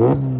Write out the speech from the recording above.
Mm-hmm.